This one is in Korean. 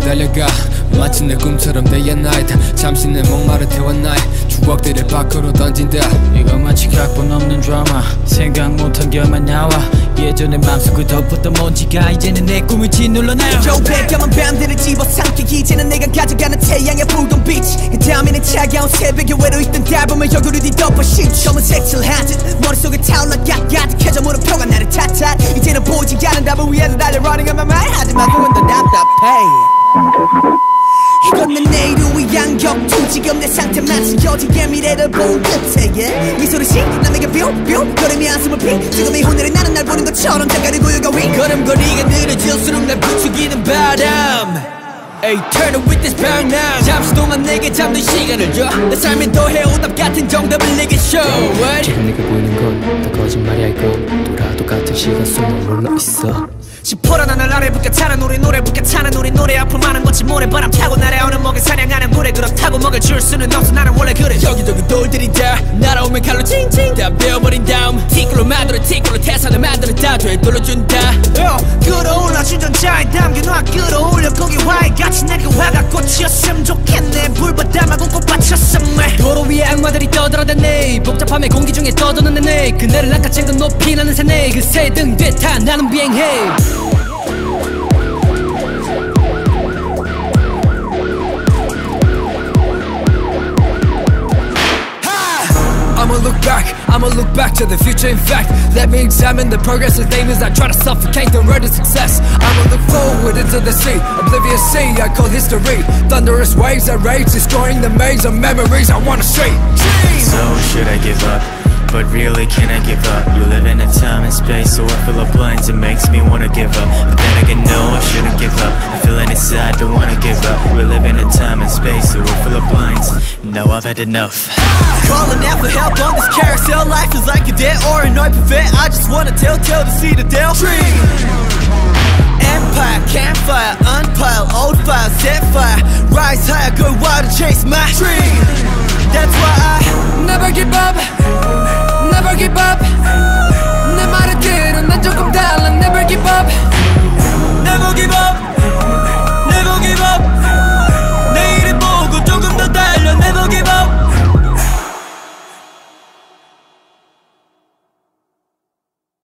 달려가. 마치 내 꿈처럼 day and night. 잠시 내 목마를 태워 나의 추억들을 밖으로 던진다. 이거 마치 각본 없는 드라마. 생각 못한 결만 나와. 예전에 맘속을 덮었던 먼지가 이제는 내 꿈을 짓눌러놔 조백감은 밤들을 집어삼켜 이제는 내가 가져가는 태양의 붉은 빛. 그 다음에는 차가운 새벽에 외로 있던 달밤을 여기로 뒤덮어 신 검은색 칠한 듯 머릿속에 타올라 가득해져 물음표가 나를 탓탓 이제는 보이지 않는 답을 위해서 달려 running on my mind 하지만 그건 더 답답해 이건 내 내일을 위한 격투 지금 내 상태 마치 여지의 미래를 본 끝에 yeah. 미소를 씩 남에게 뿅뿅 걸음이 한숨을 피 지금 이 오늘의 나는 날 보는 것처럼 잠깐의 고요가 위. 걸음걸이가 느려질수록 날 부추기는 바람. Hey, turn it with this bang now. 잠시 동안 내게 잠든 시간을 줘내 삶에 더해 오답 같은 정답을 내게 show what? 지금 내게 보이는 건 다 거짓말이야 이건 돌아도 같은 시간 속에 몰라 있어 시퍼런 하늘 아래 불같아는 우리 노래 불같아는 우리 노래. 앞을 많은 것이 모래바람 타고 날아오는 먹을 사냥하는 물에 그렇다고 먹을 줄 수는 없어. 나는 원래 그래. 여기저기 돌들이 다. 날아오면 칼로 칭칭 다 베어버린 다음. 티끌로 만들어 티끌로 태산을 만들어 다 되돌려준다. 어, 끌어올라 주전자에 담겨놔 끌어올려 거기 화해같이 내가 화가 꽃이었으면 좋겠네. 불바다마고 꽃밭이었으면 도로 위에 악마들이 떠들어대네 복잡함의 공기 중에 떠도는 내내. 그네를 낚아챈 건 높이 나는 새네 그새 등 뒤에 타 나는 비행해. I'ma look back, I'ma look back to the future. In fact Let me examine the progress of things I try to suffocate the road to success. I'ma look forward into the sea, oblivious sea I call history. Thunderous waves that rage, destroying the maze of memories I wanna see. So should I give up? But really, can I give up? You live in a time and space, so I fill up blinds. It makes me wanna give up. But then again, no, I shouldn't give up. I feel inside, don't wanna give up. We live in a time and space, so I fill up blinds. No, I've had enough. Calling out for help on this carousel Life is like a dead or an open vet I just wanna tell, tell to see the Dell Tree Empire, campfire, unpile, old fire, set fire Rise higher, go wild and chase my dream That's why I never give up